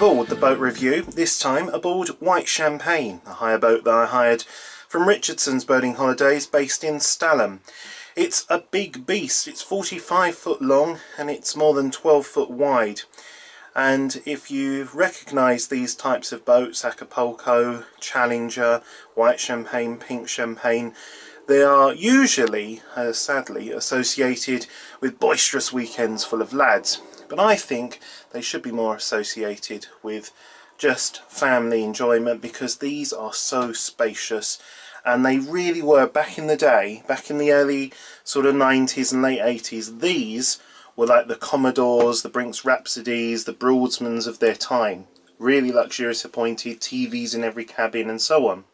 Aboard the boat review, this time aboard White Champagne, a hire boat that I hired from Richardson's Boating Holidays based in Stalham. It's a big beast, it's 45 foot long and it's more than 12 foot wide. And if you recognise these types of boats, Acapulco, Challenger, White Champagne, Pink Champagne, they are usually, uh, sadly, associated with boisterous weekends full of lads. But I think they should be more associated with just family enjoyment because these are so spacious and they really were back in the day, back in the early sort of 90s and late 80s, these were like the Commodores, the Brinks Rhapsodies, the Broadsmans of their time. Really luxurious appointed, TVs in every cabin and so on.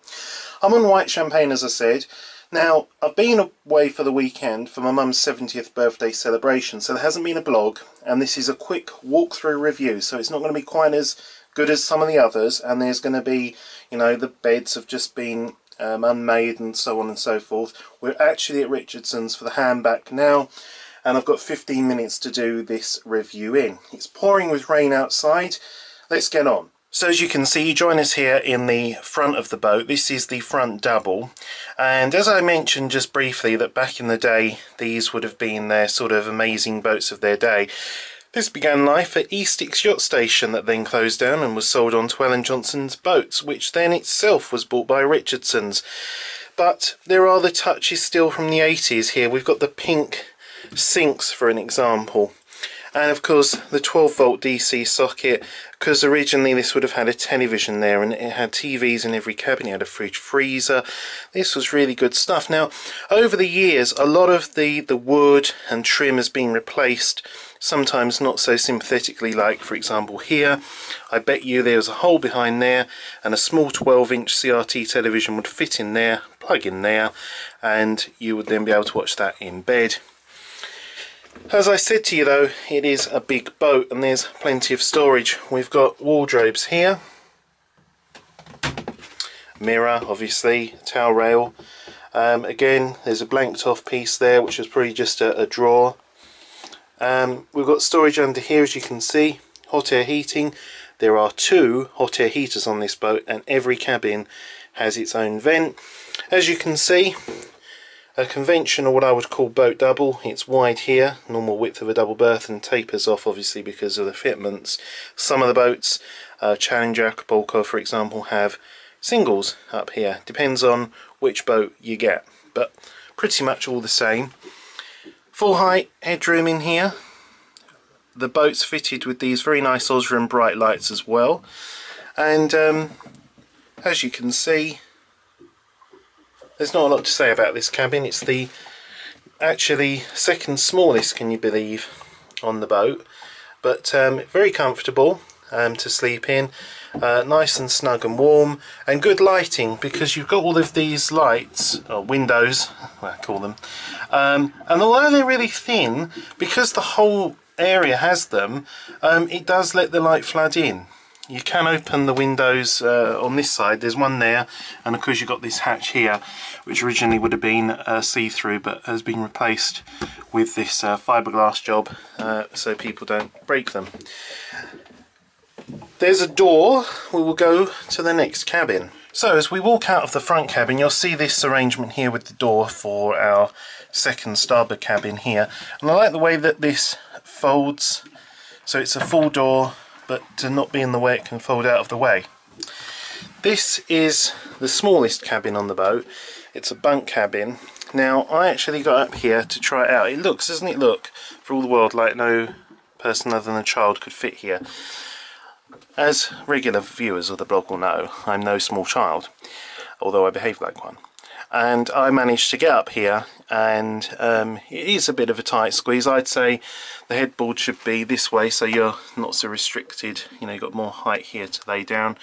I'm on White Champagne as I said. Now, I've been away for the weekend for my mum's 70th birthday celebration, so there hasn't been a blog, and this is a quick walkthrough review, so it's not going to be quite as good as some of the others, and there's going to be, you know, the beds have just been um, unmade and so on and so forth. We're actually at Richardson's for the handback now and I've got 15 minutes to do this review in. It's pouring with rain outside. Let's get on. So as you can see, you join us here in the front of the boat. This is the front double. And as I mentioned just briefly that back in the day, these would have been their sort of amazing boats of their day. This began life at Eastix Yacht Station that then closed down and was sold on to Ellen Johnson's boats, which then itself was bought by Richardson's. But there are the touches still from the 80s here. We've got the pink sinks for an example. And of course the 12 volt DC socket, because originally this would have had a television there and it had TVs in every cabin, it had a fridge freezer. This was really good stuff. Now over the years a lot of the, the wood and trim has been replaced sometimes not so sympathetically like for example here I bet you there's a hole behind there and a small 12 inch CRT television would fit in there plug in there and you would then be able to watch that in bed as I said to you though it is a big boat and there's plenty of storage we've got wardrobes here mirror obviously towel rail um, again there's a blanked off piece there which is probably just a, a drawer um, we've got storage under here as you can see, hot air heating. There are two hot air heaters on this boat and every cabin has its own vent. As you can see, a conventional what I would call boat double. It's wide here, normal width of a double berth and tapers off obviously because of the fitments. Some of the boats, uh, Challenger, Acapulco for example, have singles up here. Depends on which boat you get, but pretty much all the same. Full height headroom in here. The boat's fitted with these very nice Osram bright lights as well. And um, as you can see, there's not a lot to say about this cabin. It's the actually second smallest, can you believe, on the boat. But um, very comfortable um, to sleep in. Uh, nice and snug and warm and good lighting because you've got all of these lights or windows I call them um, and although they're really thin because the whole area has them um, it does let the light flood in you can open the windows uh, on this side there's one there and of course you've got this hatch here which originally would have been uh, see-through but has been replaced with this uh, fiberglass job uh, so people don't break them there's a door. We will go to the next cabin. So as we walk out of the front cabin, you'll see this arrangement here with the door for our second starboard cabin here. And I like the way that this folds. So it's a full door, but to not be in the way, it can fold out of the way. This is the smallest cabin on the boat. It's a bunk cabin. Now, I actually got up here to try it out. It looks, doesn't it look, for all the world like no person other than a child could fit here. As regular viewers of the blog will know, I'm no small child, although I behave like one. And I managed to get up here, and um, it is a bit of a tight squeeze. I'd say the headboard should be this way, so you're not so restricted. You know, you've got more height here to lay down.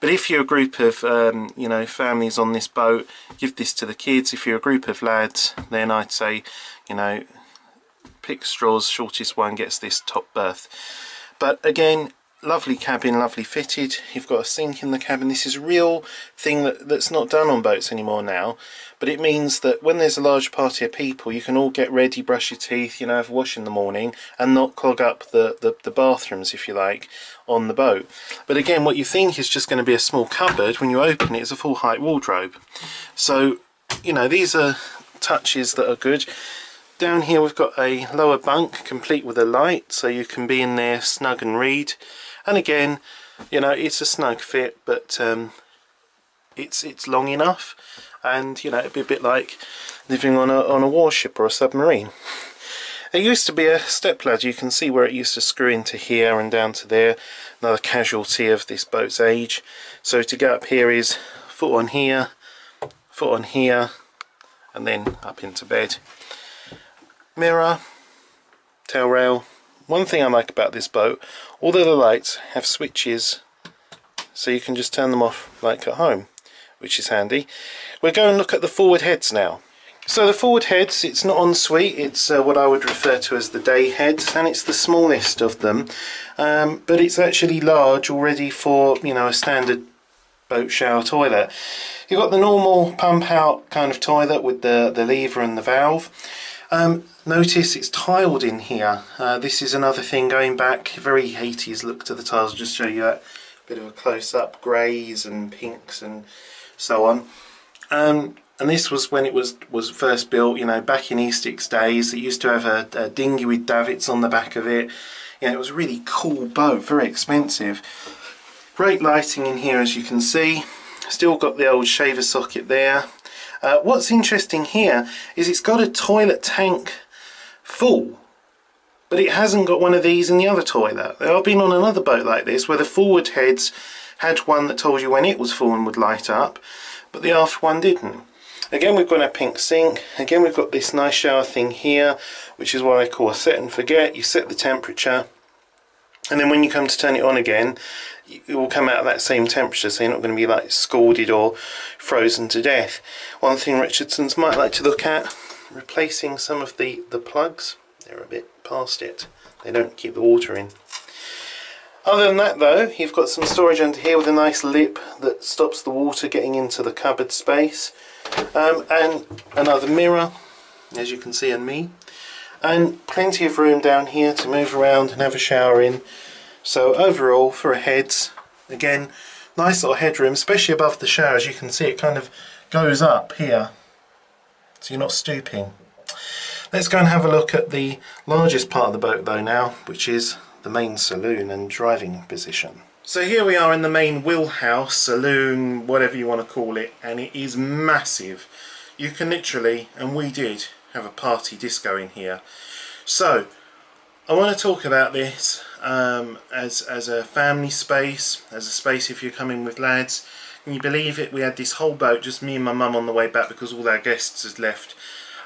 But if you're a group of, um, you know, families on this boat, give this to the kids. If you're a group of lads, then I'd say, you know, pick straws, shortest one gets this top berth. But again, lovely cabin, lovely fitted. You've got a sink in the cabin. This is a real thing that, that's not done on boats anymore now. But it means that when there's a large party of people, you can all get ready, brush your teeth, you know, have a wash in the morning, and not clog up the, the, the bathrooms, if you like, on the boat. But again, what you think is just going to be a small cupboard, when you open it, it's a full height wardrobe. So, you know, these are touches that are good. Down here we've got a lower bunk complete with a light so you can be in there snug and read and again you know it's a snug fit but um, it's it's long enough and you know it'd be a bit like living on a, on a warship or a submarine. There used to be a step ladder, you can see where it used to screw into here and down to there, another casualty of this boat's age. So to get up here is foot on here, foot on here, and then up into bed. Mirror, tail rail. One thing I like about this boat, all the other lights have switches so you can just turn them off like at home which is handy. We're going to look at the forward heads now. So the forward heads, it's not ensuite, it's uh, what I would refer to as the day heads, and it's the smallest of them, um, but it's actually large already for, you know, a standard boat shower toilet. You've got the normal pump out kind of toilet with the, the lever and the valve. Um, notice it's tiled in here. Uh, this is another thing going back, very 80s look to the tiles, I'll just show you that bit of a close-up, greys and pinks and so on. Um, and this was when it was was first built, you know, back in Eastix days. It used to have a, a dinghy with davits on the back of it. Yeah, it was a really cool boat, very expensive. Great lighting in here as you can see. Still got the old shaver socket there. Uh, what's interesting here is it's got a toilet tank full but it hasn't got one of these in the other toilet. I've been on another boat like this where the forward heads had one that told you when it was full and would light up, but the aft one didn't. Again, we've got a pink sink. Again, we've got this nice shower thing here, which is what I call a set and forget. You set the temperature, and then when you come to turn it on again, it will come out at that same temperature, so you're not going to be like scalded or frozen to death. One thing Richardson's might like to look at, replacing some of the, the plugs. They're a bit past it. They don't keep the water in. Other than that though, you've got some storage under here with a nice lip that stops the water getting into the cupboard space. Um, and another mirror, as you can see in me. And plenty of room down here to move around and have a shower in. So overall, for a heads, again, nice little headroom, especially above the shower. As you can see, it kind of goes up here. So you're not stooping. Let's go and have a look at the largest part of the boat though now, which is the main saloon and driving position. So here we are in the main wheelhouse, saloon, whatever you want to call it, and it is massive. You can literally, and we did, have a party disco in here. So, I want to talk about this um, as, as a family space, as a space if you're coming with lads. Can you believe it? We had this whole boat, just me and my mum on the way back because all our guests had left.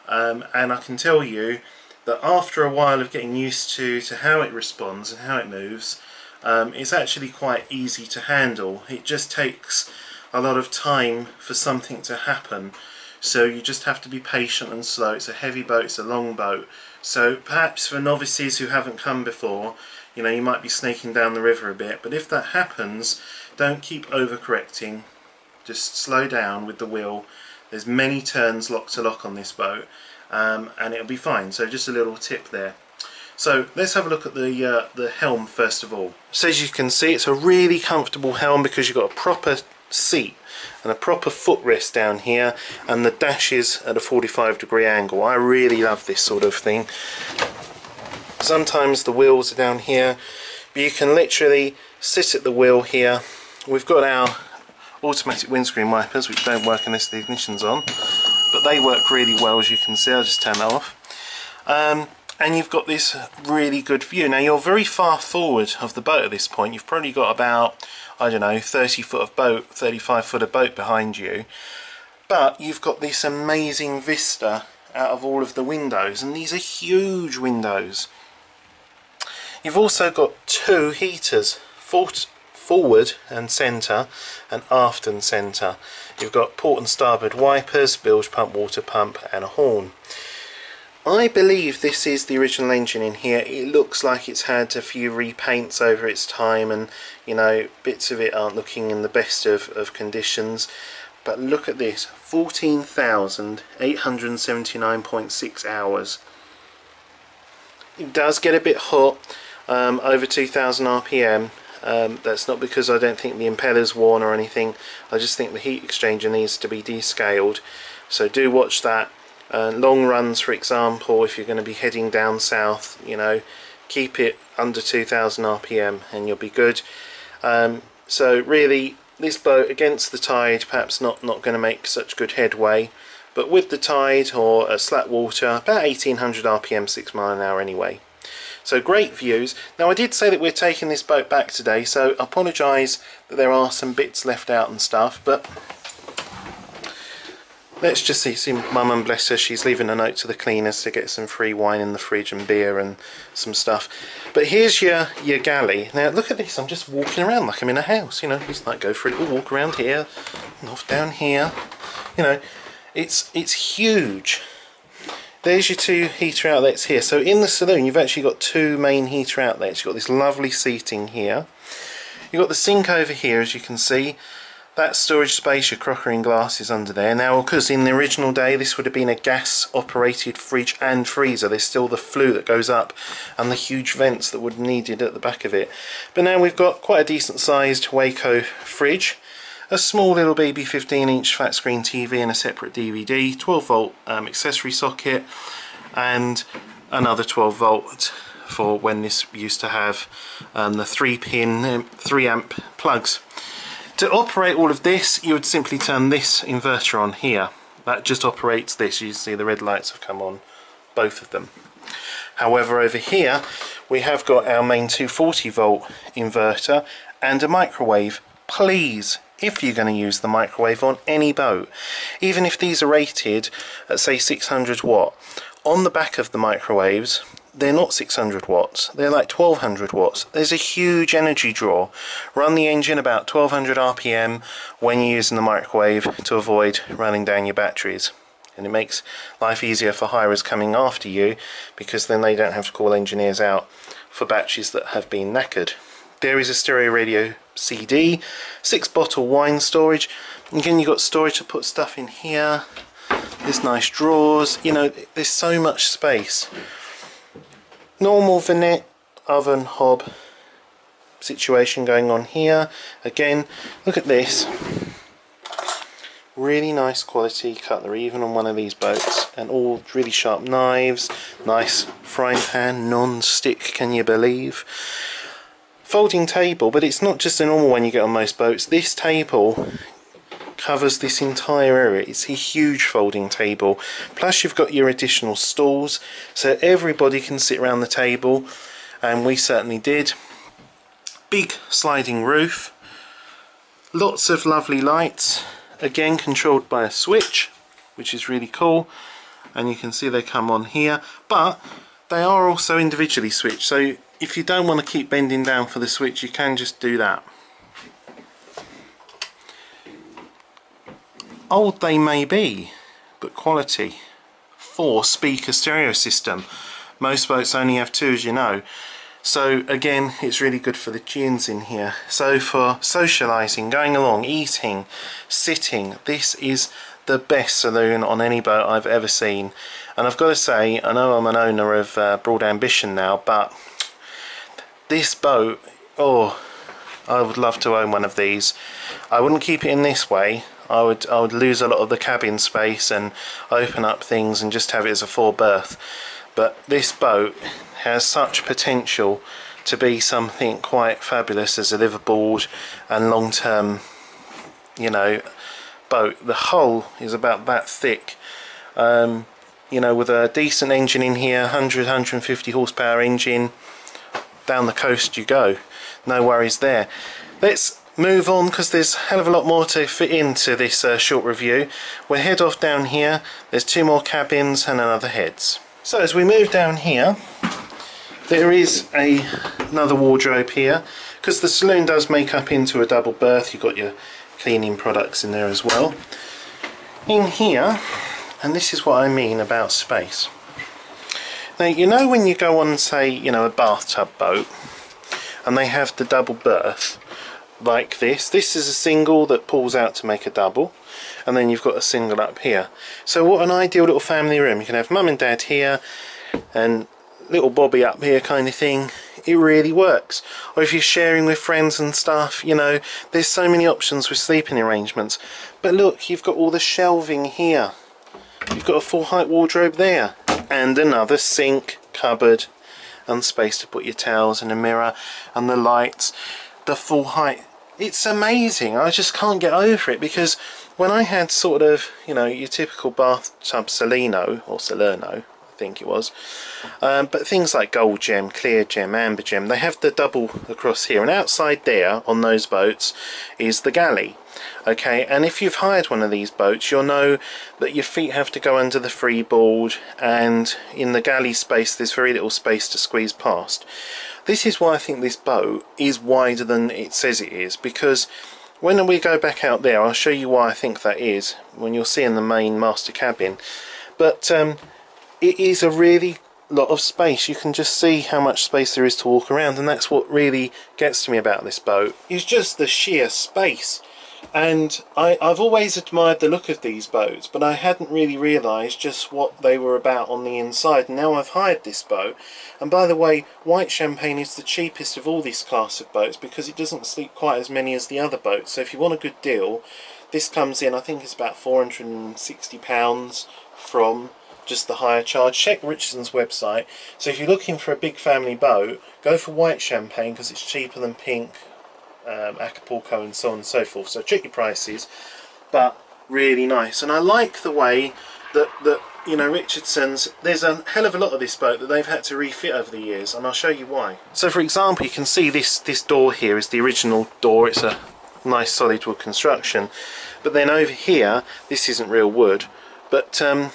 Um, and I can tell you that after a while of getting used to, to how it responds and how it moves, um, it's actually quite easy to handle. It just takes a lot of time for something to happen. So you just have to be patient and slow. It's a heavy boat, it's a long boat. So perhaps for novices who haven't come before, you know, you might be snaking down the river a bit. But if that happens, don't keep overcorrecting. Just slow down with the wheel. There's many turns lock to lock on this boat um, and it'll be fine. So just a little tip there. So let's have a look at the uh, the helm first of all. So as you can see it's a really comfortable helm because you've got a proper seat and a proper footrest down here and the dash is at a 45 degree angle. I really love this sort of thing. Sometimes the wheels are down here but you can literally sit at the wheel here. We've got our automatic windscreen wipers which don't work unless the ignition's on but they work really well as you can see I'll just turn that off um, and you've got this really good view. Now you're very far forward of the boat at this point. You've probably got about I don't know 30 foot of boat 35 foot of boat behind you. But you've got this amazing vista out of all of the windows and these are huge windows. You've also got two heaters forward and centre and aft and centre You've got port and starboard wipers, bilge pump, water pump and a horn. I believe this is the original engine in here. It looks like it's had a few repaints over its time and you know bits of it aren't looking in the best of, of conditions. But look at this 14,879.6 hours. It does get a bit hot um, over 2000 rpm um, that's not because I don't think the impeller's worn or anything. I just think the heat exchanger needs to be descaled. So do watch that uh, long runs for example if you're going to be heading down south you know keep it under 2000 rpm and you'll be good. Um, so really this boat against the tide perhaps not not going to make such good headway but with the tide or a slack water about 1800 rpm 6 mile an hour anyway. So great views. Now I did say that we're taking this boat back today so I apologise that there are some bits left out and stuff but let's just see, see mum and bless her she's leaving a note to the cleaners to get some free wine in the fridge and beer and some stuff. But here's your your galley. Now look at this I'm just walking around like I'm in a house you know? Just like go for a little walk around here and off down here. You know it's it's huge. There's your two heater outlets here. So in the saloon you've actually got two main heater outlets. You've got this lovely seating here. You've got the sink over here as you can see that storage space, your crockery and glass is under there. Now, because in the original day this would have been a gas operated fridge and freezer, there's still the flue that goes up and the huge vents that would have needed at the back of it. But now we've got quite a decent sized Waeco fridge, a small little baby 15 inch flat screen TV and a separate DVD, 12 volt um, accessory socket and another 12 volt for when this used to have um, the 3 pin, um, 3 amp plugs. To operate all of this, you would simply turn this inverter on here. That just operates this. You see the red lights have come on, both of them. However, over here, we have got our main 240 volt inverter and a microwave. Please, if you're going to use the microwave on any boat, even if these are rated at say 600 watt, on the back of the microwaves they're not 600 watts. They're like 1200 watts. There's a huge energy draw. Run the engine about 1200 rpm when you're using the microwave to avoid running down your batteries. And it makes life easier for hirers coming after you because then they don't have to call engineers out for batteries that have been knackered. There is a stereo radio CD six bottle wine storage. Again you've got storage to put stuff in here. There's nice drawers. You know there's so much space normal vignette oven hob situation going on here. Again look at this. Really nice quality cutlery even on one of these boats and all really sharp knives nice frying pan non-stick can you believe? Folding table but it's not just a normal one you get on most boats. This table covers this entire area. It's a huge folding table. Plus you've got your additional stools so everybody can sit around the table and we certainly did. Big sliding roof. Lots of lovely lights. Again controlled by a switch which is really cool and you can see they come on here but they are also individually switched so if you don't want to keep bending down for the switch you can just do that. Old they may be, but quality. Four speaker stereo system. Most boats only have two as you know. So again, it's really good for the tunes in here. So for socialising, going along, eating, sitting, this is the best saloon on any boat I've ever seen. And I've got to say, I know I'm an owner of uh, Broad Ambition now, but this boat, oh, I would love to own one of these. I wouldn't keep it in this way. I would I would lose a lot of the cabin space and open up things and just have it as a four berth. But this boat has such potential to be something quite fabulous as a liveaboard and long-term you know boat. The hull is about that thick. Um, you know with a decent engine in here 100 150 horsepower engine down the coast you go. No worries there. Let's move on because there's a hell of a lot more to fit into this uh, short review. We'll head off down here, there's two more cabins and another heads. So as we move down here, there is a, another wardrobe here because the saloon does make up into a double berth, you've got your cleaning products in there as well. In here, and this is what I mean about space. Now you know when you go on say you know a bathtub boat and they have the double berth like this. This is a single that pulls out to make a double and then you've got a single up here. So what an ideal little family room. You can have mum and dad here and little Bobby up here kind of thing. It really works. Or if you're sharing with friends and stuff, you know, there's so many options with sleeping arrangements. But look, you've got all the shelving here. You've got a full height wardrobe there. And another sink, cupboard, and space to put your towels and a mirror and the lights. The full height. It's amazing. I just can't get over it because when I had sort of, you know, your typical bathtub Salino or Salerno, I think it was. Um, but things like gold gem, clear gem, amber gem, they have the double across here. And outside there, on those boats, is the galley. Okay, and if you've hired one of these boats, you'll know that your feet have to go under the freeboard, and in the galley space, there's very little space to squeeze past. This is why I think this boat is wider than it says it is, because when we go back out there, I'll show you why I think that is, when you'll see in the main master cabin. But um, it is a really lot of space you can just see how much space there is to walk around and that's what really gets to me about this boat is just the sheer space and I, I've always admired the look of these boats but I hadn't really realised just what they were about on the inside now I've hired this boat and by the way white champagne is the cheapest of all this class of boats because it doesn't sleep quite as many as the other boats so if you want a good deal this comes in I think it's about £460 from just the hire charge. Check Richardson's website. So if you're looking for a big family boat, go for white champagne because it's cheaper than pink, um, Acapulco and so on and so forth. So check your prices, but really nice. And I like the way that, that you know, Richardson's, there's a hell of a lot of this boat that they've had to refit over the years, and I'll show you why. So for example, you can see this, this door here is the original door. It's a nice solid wood construction. But then over here, this isn't real wood, but um,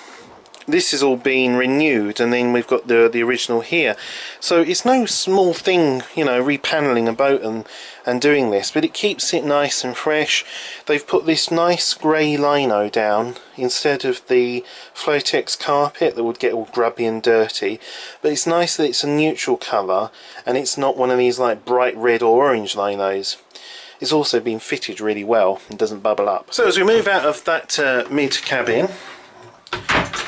this has all been renewed and then we've got the the original here. So it's no small thing you know repaneling a boat and and doing this but it keeps it nice and fresh. They've put this nice grey lino down instead of the Flotex carpet that would get all grubby and dirty but it's nice that it's a neutral colour and it's not one of these like bright red or orange linos. It's also been fitted really well and doesn't bubble up. So as we move out of that uh, mid cabin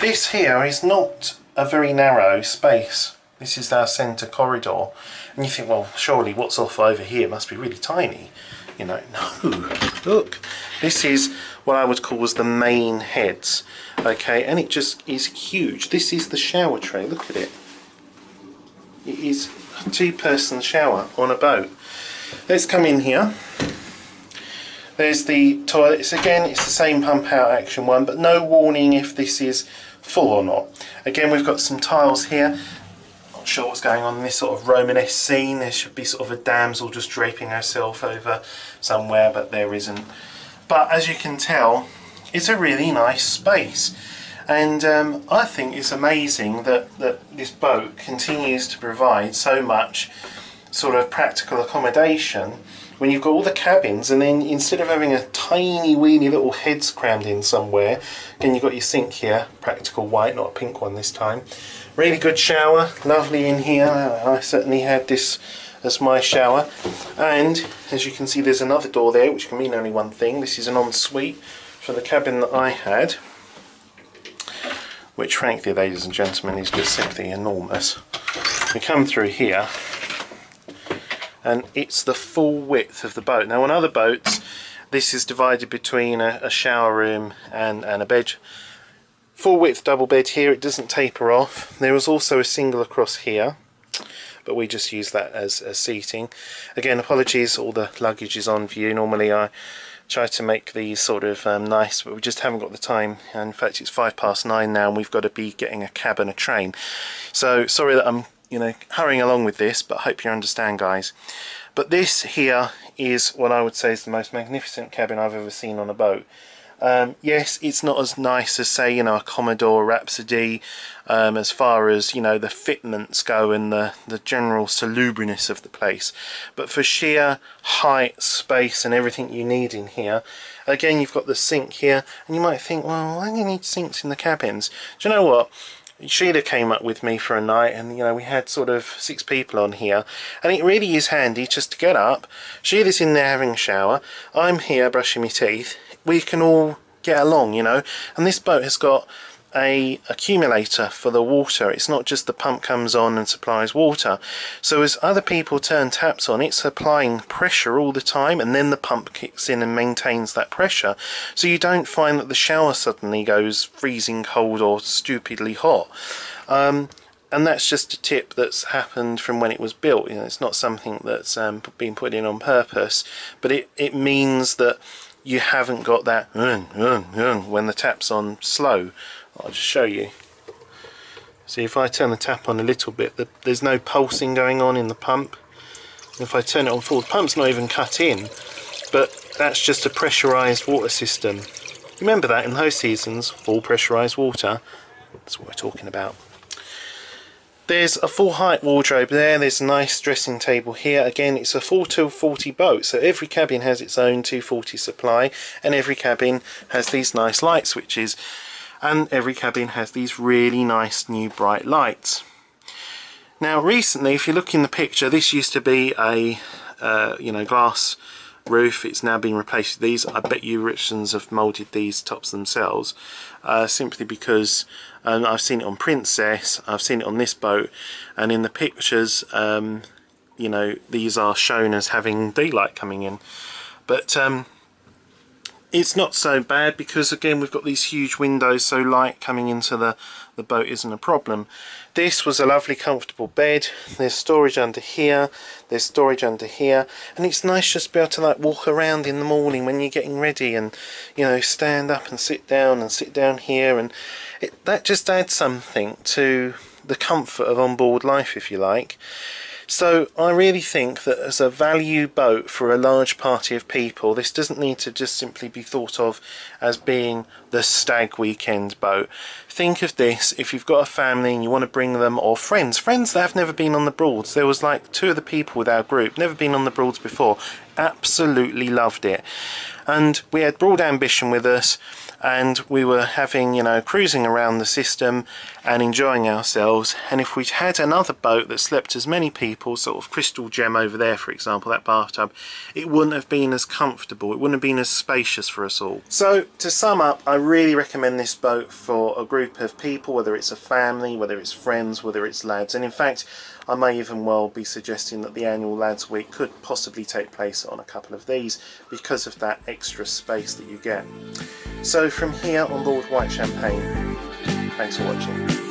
this here is not a very narrow space. This is our centre corridor. And you think, well, surely what's off over here must be really tiny. You know, no. Look, this is what I would call as the main heads. Okay, and it just is huge. This is the shower tray. Look at it. It is a two-person shower on a boat. Let's come in here. There's the toilets again, it's the same pump out action one, but no warning if this is full or not. Again, we've got some tiles here. Not sure what's going on in this sort of Romanesque scene. There should be sort of a damsel just draping herself over somewhere, but there isn't. But as you can tell, it's a really nice space. And um, I think it's amazing that, that this boat continues to provide so much sort of practical accommodation when you've got all the cabins and then instead of having a tiny weeny little heads crammed in somewhere again you've got your sink here practical white not a pink one this time. Really good shower lovely in here. I certainly had this as my shower. And as you can see there's another door there which can mean only one thing. This is an ensuite for the cabin that I had which frankly ladies and gentlemen is just simply enormous. We come through here and it's the full width of the boat. Now on other boats this is divided between a, a shower room and, and a bed. Full width double bed here, it doesn't taper off. There is also a single across here but we just use that as, as seating. Again apologies, all the luggage is on view. Normally I try to make these sort of um, nice but we just haven't got the time in fact it's five past nine now and we've got to be getting a cab and a train so sorry that I'm you know, hurrying along with this, but hope you understand, guys. But this here is what I would say is the most magnificent cabin I've ever seen on a boat. Um, yes, it's not as nice as, say, you know, a Commodore Rhapsody, um, as far as, you know, the fitments go and the, the general salubriness of the place. But for sheer height, space and everything you need in here, again, you've got the sink here, and you might think, well, why do you need sinks in the cabins? Do you know what? Sheila came up with me for a night and you know we had sort of six people on here. And it really is handy just to get up. Sheila's in there having a shower. I'm here brushing my teeth. We can all get along you know. And this boat has got a accumulator for the water. It's not just the pump comes on and supplies water. So as other people turn taps on it's applying pressure all the time and then the pump kicks in and maintains that pressure. So you don't find that the shower suddenly goes freezing cold or stupidly hot. Um, and that's just a tip that's happened from when it was built. You know it's not something that's um, been put in on purpose but it, it means that you haven't got that when the tap's on slow I'll just show you. See if I turn the tap on a little bit, there's no pulsing going on in the pump. If I turn it on full, the pump's not even cut in, but that's just a pressurised water system. Remember that in those seasons, all pressurised water, that's what we're talking about. There's a full height wardrobe there, there's a nice dressing table here. Again, it's a 4 240 boat, so every cabin has its own 240 supply, and every cabin has these nice light switches and every cabin has these really nice new bright lights. Now recently if you look in the picture this used to be a uh, you know glass roof it's now been replaced. With these I bet you Richardsons have moulded these tops themselves uh, simply because um, I've seen it on Princess I've seen it on this boat and in the pictures um, you know these are shown as having daylight coming in. But um, it's not so bad because again we've got these huge windows so light coming into the the boat isn't a problem. This was a lovely comfortable bed. There's storage under here. There's storage under here. And it's nice just to be able to like walk around in the morning when you're getting ready and you know stand up and sit down and sit down here. And it, that just adds something to the comfort of onboard life if you like so I really think that as a value boat for a large party of people, this doesn't need to just simply be thought of as being the stag weekend boat. Think of this if you've got a family and you want to bring them, or friends, friends that have never been on the Broads. There was like two of the people with our group, never been on the Broads before, absolutely loved it. And we had Broad Ambition with us and we were having you know cruising around the system and enjoying ourselves. And if we'd had another boat that slept as many people sort of crystal gem over there for example that bathtub it wouldn't have been as comfortable. It wouldn't have been as spacious for us all. So to sum up I really recommend this boat for a group of people whether it's a family whether it's friends whether it's lads. And in fact I may even well be suggesting that the annual Lads Week could possibly take place on a couple of these because of that extra space that you get. So from here on board White Champagne, thanks for watching.